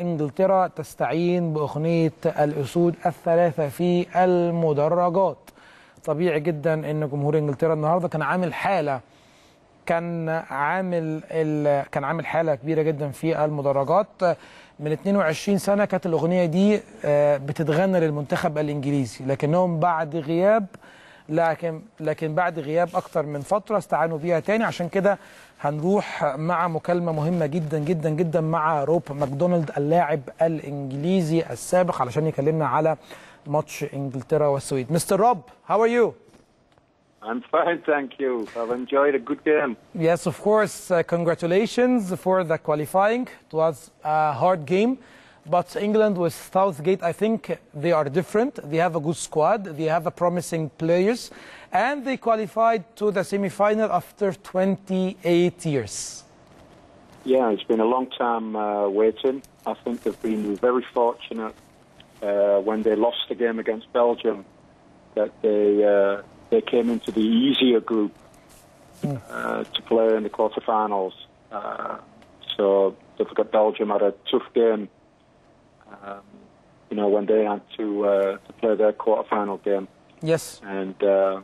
إنجلترا تستعين بأغنية الأسود الثلاثة في المدرجات. طبيعي جدا إن جمهور إنجلترا النهارده كان عامل حالة كان عامل ال... كان عامل حالة كبيرة جدا في المدرجات. من 22 سنة كانت الأغنية دي بتتغنى للمنتخب الإنجليزي لكنهم بعد غياب لكن لكن بعد غياب أكتر من فترة استعانوا بيها تاني عشان كده هنروح مع مكالمة مهمة جدا جدا جدا مع روب ماكدونالد اللاعب الإنجليزي السابق علشان يكلمنا على ماتش إنجلترا والسويد مستر روب هاو ار يو I'm fine, thank you. I've enjoyed a good game. Yes, of course. Uh, congratulations for the qualifying. It was a hard game. But England with Southgate, I think they are different. They have a good squad. They have a promising players. And they qualified to the semi-final after 28 years. Yeah, it's been a long time uh, waiting. I think they've been very fortunate uh, when they lost the game against Belgium that they uh, they came into the easier group uh, to play in the quarterfinals. Uh, so don't forget Belgium had a tough game. Um, you know when they had to uh, to play their quarterfinal game, Yes. and uh,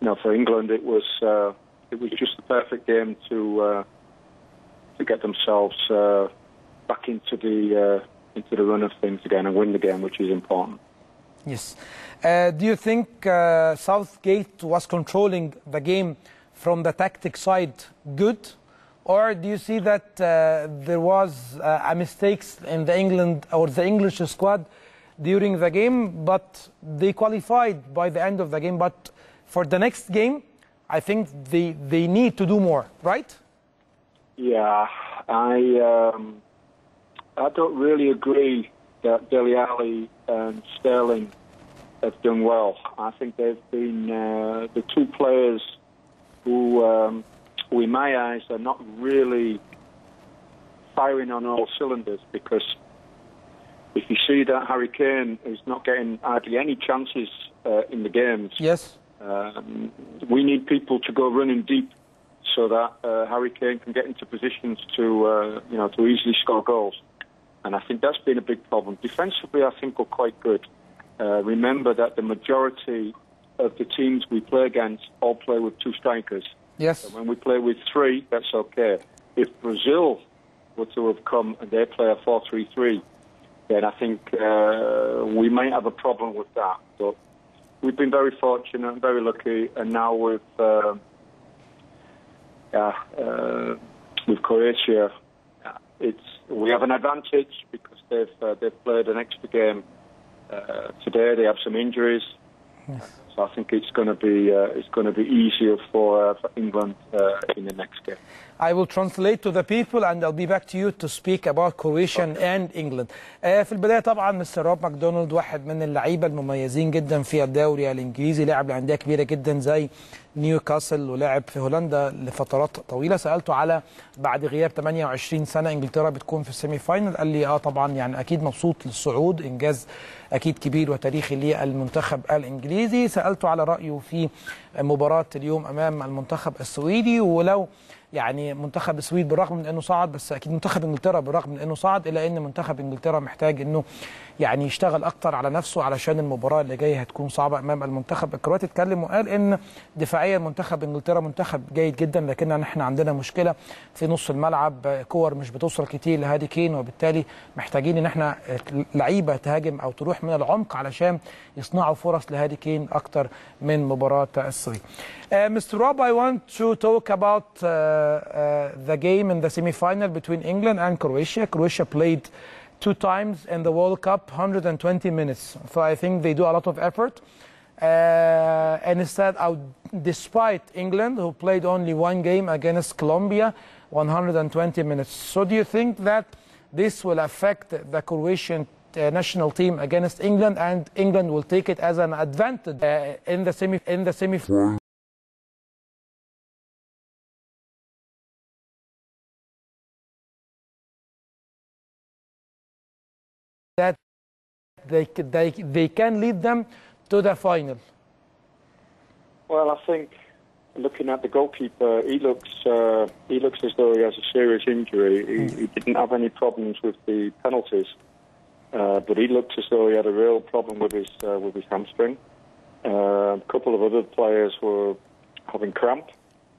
you know for England it was uh, it was just the perfect game to uh, to get themselves uh, back into the uh, into the run of things again and win the game, which is important. Yes. Uh, do you think uh, Southgate was controlling the game from the tactic side good? Or do you see that uh, there was uh, a mistakes in the England or the English squad during the game, but they qualified by the end of the game. But for the next game, I think they, they need to do more, right? Yeah, I um, I don't really agree that Dele Alli and Sterling have done well. I think they've been uh, the two players who, um, in my eyes, are not really firing on all cylinders because if you see that Harry Kane is not getting hardly any chances uh, in the games, Yes. um, we need people to go running deep so that uh, Harry Kane can get into positions to uh, you know to easily score goals. And I think that's been a big problem. Defensively, I think we're quite good. Uh, remember that the majority of the teams we play against all play with two strikers. Yes. When we play with three, that's okay. If Brazil were to have come and they play a 4-3-3, then I think uh, we might have a problem with that. But we've been very fortunate, very lucky, and now with uh, yeah, uh, with Croatia, it's we have an advantage because they've uh, they've played an extra game uh, today. They have some injuries, so I think it's going to be uh, it's going to be easier for, uh, for England uh, in the next game. I will translate to the people and I'll be back to you to speak about Croatia and England. آه في البداية طبعا مستر روب ماكدونالد واحد من اللعيبة المميزين جدا في الدوري الإنجليزي لعب لأندية كبيرة جدا زي نيوكاسل ولعب في هولندا لفترات طويلة سألته على بعد غياب 28 سنة إنجلترا بتكون في السيمي فاينل قال لي آه طبعا يعني أكيد مبسوط للصعود إنجاز أكيد كبير وتاريخي للمنتخب الإنجليزي سألته على رأيه في مباراة اليوم أمام المنتخب السويدي ولو يعني منتخب السويد بالرغم من إنه صعد بس أكيد منتخب إنجلترا بالرغم من إنه صعد إلا إن منتخب إنجلترا محتاج إنه يعني يشتغل أكتر على نفسه علشان المباراة اللي جاية هتكون صعبة أمام المنتخب الكرواتي اتكلم وقال إن دفاعيا منتخب إنجلترا منتخب جيد جدا لكن إحنا عندنا مشكلة في نص الملعب كور مش بتوصل كتير لهادي كين وبالتالي محتاجين إن إحنا لعيبة تهاجم أو تروح من العمق علشان يصنعوا فرص لهادي كين أكتر من مباراة السويد. I want to talk about uh, uh, the game in the semi-final between England and Croatia. Croatia played two times in the World Cup, 120 minutes. So I think they do a lot of effort. Uh, and instead, uh, despite England, who played only one game against Colombia, 120 minutes. So do you think that this will affect the Croatian uh, national team against England, and England will take it as an advantage uh, in the semi in the semi? They, they, they can lead them to the final. Well, I think looking at the goalkeeper, he looks uh, he looks as though he has a serious injury. He, he didn't have any problems with the penalties, uh, but he looked as though he had a real problem with his uh, with his hamstring. Uh, a couple of other players were having cramp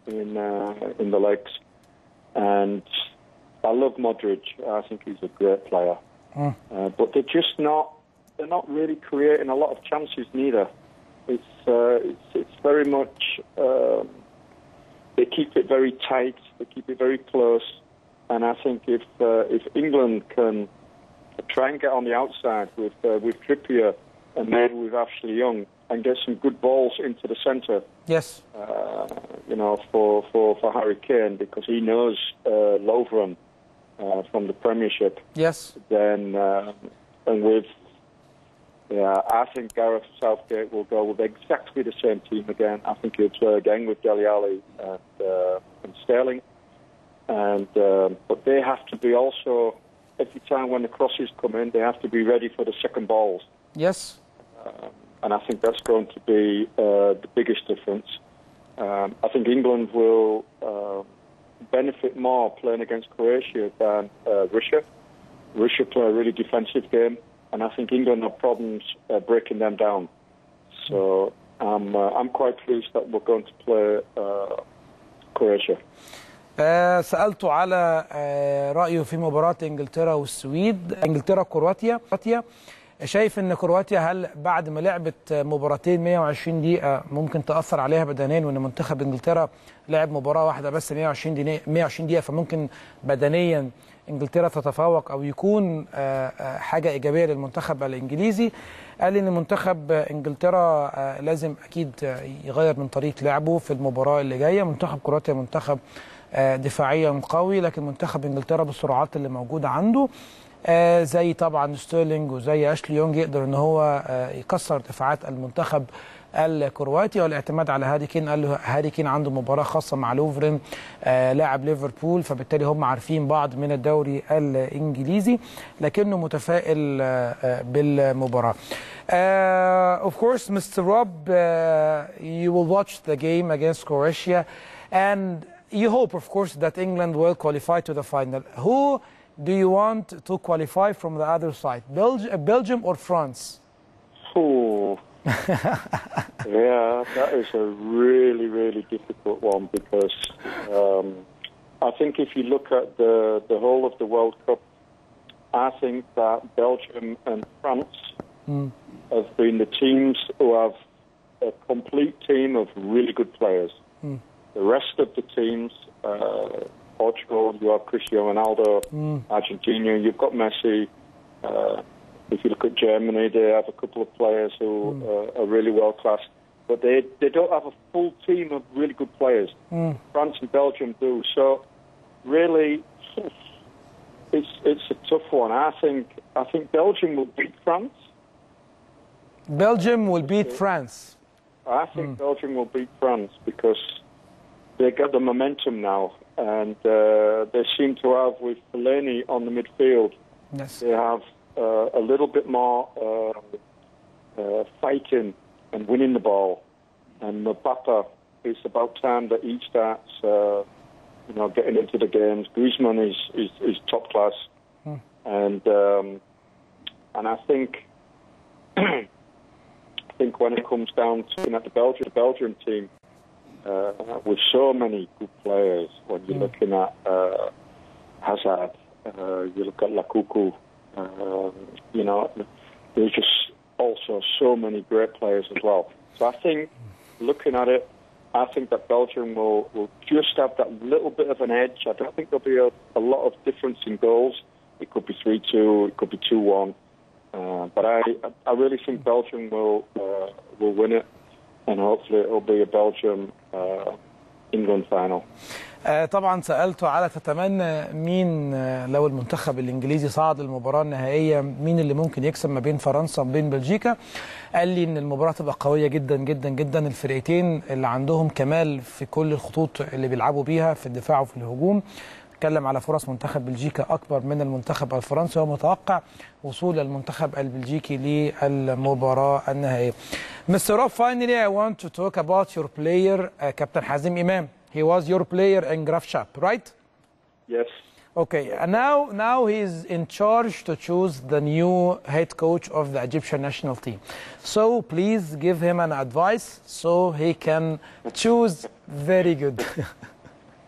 in uh, in the legs, and I love Modric. I think he's a great player, uh, but they're just not they're not really creating a lot of chances neither. It's uh, it's, it's very much um, they keep it very tight, they keep it very close, and I think if uh, if England can try and get on the outside with uh, with Trippier and maybe with Ashley Young and get some good balls into the centre, Yes. uh, you know, for, for, for Harry Kane because he knows uh, Lovren uh, from the Premiership. Yes. Then uh, and with yeah, I think Gareth Southgate will go with exactly the same team again. I think he'll play again with Dele Alli and, uh, and Sterling. And um, but they have to be also every time when the crosses come in, they have to be ready for the second balls. Yes. and I think that's going to be uh, the biggest difference. Um, I think England will uh, benefit more playing against Croatia than uh, Russia. Russia play a really defensive game, and I think England have problems uh, breaking them down. So I'm uh, I'm quite pleased that we're going to play uh, Croatia. آه سالته على آه رأيه في مباراة إنجلترا والسويد إنجلترا كرواتيا كرواتيا شايف إن كرواتيا هل بعد ما لعبت مباراتين 120 دقيقة ممكن تأثر عليها بدنيا وإن منتخب إنجلترا لعب مباراة واحدة بس 120 دقيقه 120 دقيقة فممكن بدنيا إنجلترا تتفوق أو يكون آه آه حاجة إيجابية للمنتخب الإنجليزي. قال إن منتخب إنجلترا آه لازم أكيد يغير من طريقة لعبه في المباراة اللي جاية. منتخب كرواتيا منتخب دفاعيا قوي لكن منتخب إنجلترا بالسرعات اللي موجودة عنده زي طبعا ستيرلينج وزي أشلي يونج يقدر إن هو يكسر دفاعات المنتخب الكرواتي والاعتماد على هاري كين قال له هاري كين عنده مباراه خاصه مع لوفرين آه لاعب ليفربول فبالتالي هم عارفين بعض من الدوري الانجليزي لكنه متفائل آه بالمباراه. Uh, of course, Mr. Rob, uh, you will watch the game against Croatia, and you hope, of course, that England will qualify to the final. Who do you want to qualify from the other side, Belgi Belgium or France? Oh, yeah, that is a really, really difficult one because um, I think if you look at the, the whole of the World Cup, I think that Belgium and France mm. have been the teams who have a complete team of really good players. Mm. The rest of the teams, uh, Portugal, you have Cristiano Ronaldo, mm. Argentina, you've got Messi. Uh, if you look at Germany, they have a couple of players who mm. uh, are really world class, but they they don't have a full team of really good players. Mm. France and Belgium do. So, really, it's it's a tough one. I think I think Belgium will beat France. Belgium will beat France. I think Belgium will beat France because they got the momentum now, and uh, they seem to have with Fellaini on the midfield. Yes. They have a little bit more uh, uh, fighting and winning the ball. And Mbappe, it's about time that he starts, uh, you know, getting into the games. Griezmann is is, is top class, hmm. and um, and I think I think when it comes down to looking at the Belgian the Belgian team, uh, with so many good players, when you're looking at uh, Hazard, uh, you look at Lukaku. Um, you know, there's just also so many great players as well. So I think, looking at it, I think that Belgium will, will just have that little bit of an edge. I don't think there'll be a, a lot of difference in goals. It could be 3 2, it could be 2 1. Uh, but I, I really think Belgium will, uh, will win it, and hopefully it'll be a Belgium uh, England final. آه طبعا سالته على تتمنى مين آه لو المنتخب الإنجليزي صعد المباراه النهائية مين اللي ممكن يكسب ما بين فرنسا وما بين بلجيكا قال لي إن المباراة تبقى قوية جدا جدا جدا الفرقتين اللي عندهم كمال في كل الخطوط اللي بيلعبوا بيها في الدفاع وفي الهجوم اتكلم على فرص منتخب بلجيكا أكبر من المنتخب الفرنسي ومتوقع وصول المنتخب البلجيكي للمباراة النهائية. Mr. Rob, finally I want talk about your player, uh, Captain Hazim Imam. He was your player in Graafschap, right? Yes. Okay, and now now he is in charge to choose the new head coach of the Egyptian national team. So please give him an advice so he can choose very good.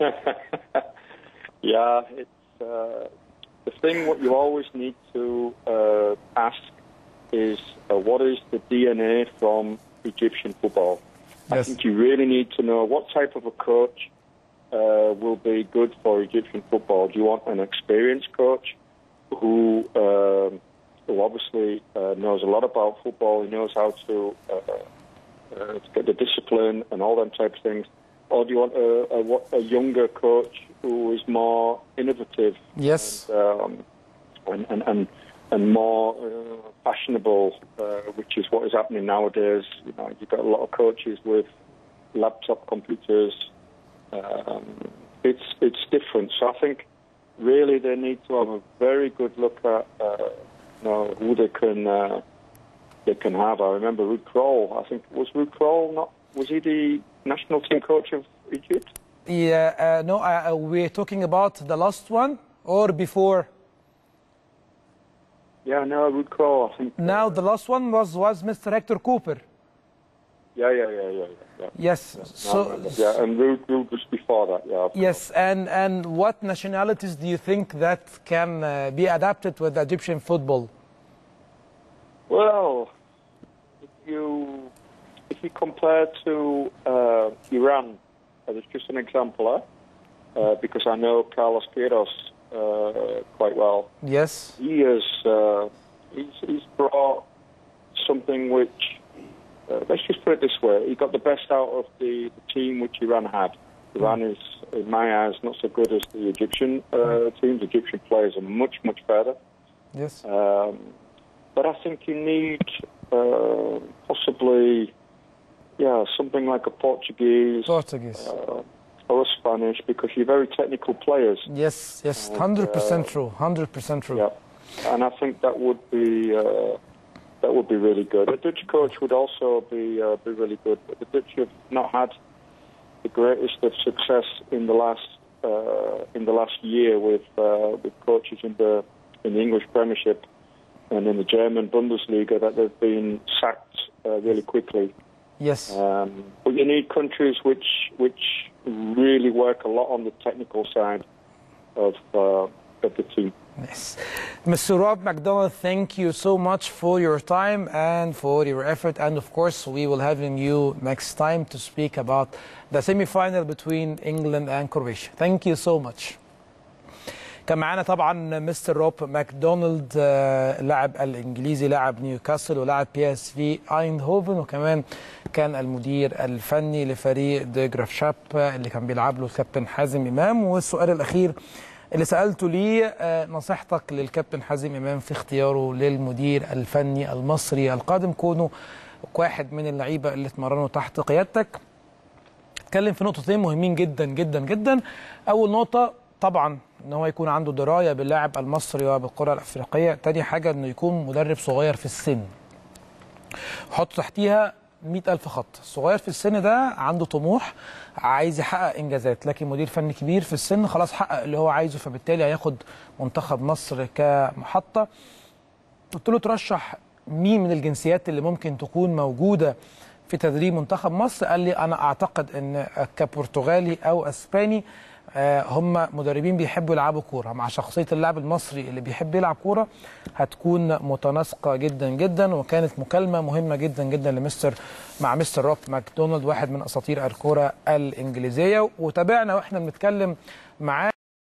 yeah, it's uh, the thing. What you always need to uh, ask is uh, what is the DNA from Egyptian football. I think you really need to know what type of a coach uh, will be good for Egyptian football. Do you want an experienced coach who, um who obviously uh, knows a lot about football? He knows how to, uh, uh, to get the discipline and all them type of things. Or do you want a, a, a younger coach who is more innovative yes. um, and, and, and, and more uh, fashionable, uh, which is what is happening nowadays. You know, you've got a lot of coaches with laptop computers. Um, it's it's different. So I think really they need to have a very good look at uh, you know, who they can uh, they can have. I remember Ruud Krol. I think was Ruud Krol not was he the national team coach of Egypt? Yeah, uh, no, uh, we're talking about the last one or before. Yeah, no, Ruud Krol. I think. Now the last one was was Mr. Hector Cúper. Yeah, yeah, yeah, yeah, yeah. Yes. No, So yeah, and Ruud, Ruud was before that. Yeah. yes, and and what nationalities do you think that can uh, be adapted with Egyptian football? Well, if you if you compare to uh, Iran, as just an example, uh, because I know Carlos Queiroz uh, quite well. Yes. He has uh, he's, he's brought something which uh, let's just put it this way: he got the best out of the, the team which Iran had. Iran is, in my eyes, not so good as the Egyptian uh, teams. Egyptian players are much much better. Yes. Um, but I think you need uh, possibly, yeah, something like a Portuguese Portuguese. Or Spanish because you're very technical players. Yes. Yes. Hundred percent uh, true. Hundred percent true. Yeah, and I think that would be uh, that would be really good. A Dutch coach would also be uh, be really good. But the Dutch have not had the greatest of success in the last uh, in the last year with uh, with coaches in the in the English Premiership and in the German Bundesliga that they've been sacked uh, really quickly. Yes. Um, but you need countries which which really work a lot on the technical side of uh, of the team. Yes. Mr. Rob McDonald, thank you so much for your time and for your effort. And of course, we will have you next time to speak about the semi-final between England and Croatia. Thank you so much. كان معانا طبعا مستر روب ماكدونالد آه، اللاعب الإنجليزي لاعب نيوكاسل ولاعب بي إس في أيندهوفن وكمان كان المدير الفني لفريق دي جرافشاب آه، اللي كان بيلعب له الكابتن حازم إمام. والسؤال الأخير اللي سألته ليه آه، نصيحتك للكابتن حازم إمام في اختياره للمدير الفني المصري القادم كونه واحد من اللعيبة اللي اتمرنوا تحت قيادتك. اتكلم في نقطتين مهمين جدا جدا جدا. أول نقطة طبعا إن هو يكون عنده دراية باللاعب المصري وبالكرة الأفريقية. تاني حاجة إنه يكون مدرب صغير في السن. حط تحتيها مئة ألف خط. صغير في السن ده عنده طموح عايز يحقق إنجازات. لكن مدير فني كبير في السن خلاص حقق اللي هو عايزه فبالتالي هياخد منتخب مصر كمحطة. قلت له ترشح مين من الجنسيات اللي ممكن تكون موجودة في تدريب منتخب مصر؟ قال لي أنا أعتقد أن كبرتغالي أو أسباني. هم مدربين بيحبوا يلعبوا كورة. مع شخصية اللاعب المصري اللي بيحب يلعب كورة هتكون متناسقة جدا جدا وكانت مكالمة مهمة جدا جدا لمستر مع مستر روب ماكدونالد واحد من أساطير الكورة الإنجليزية. وتابعنا وإحنا بنتكلم معاه.